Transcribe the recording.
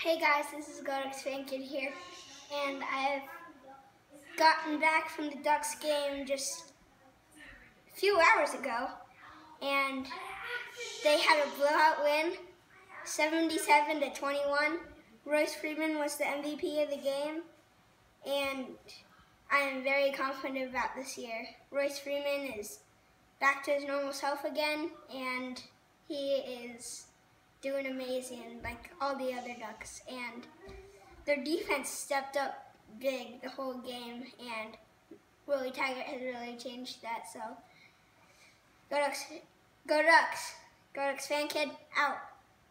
Hey guys, this is GoDucks Fan Kid here, and I've gotten back from the Ducks game just a few hours ago, and they had a blowout win, 77 to 21. Royce Freeman was the MVP of the game, and I am very confident about this year. Royce Freeman is back to his normal self again, and he is doing amazing like all the other Ducks. And their defense stepped up big the whole game, and Willie Taggart has really changed that. So, go Ducks, go Ducks, go Ducks fan kid out.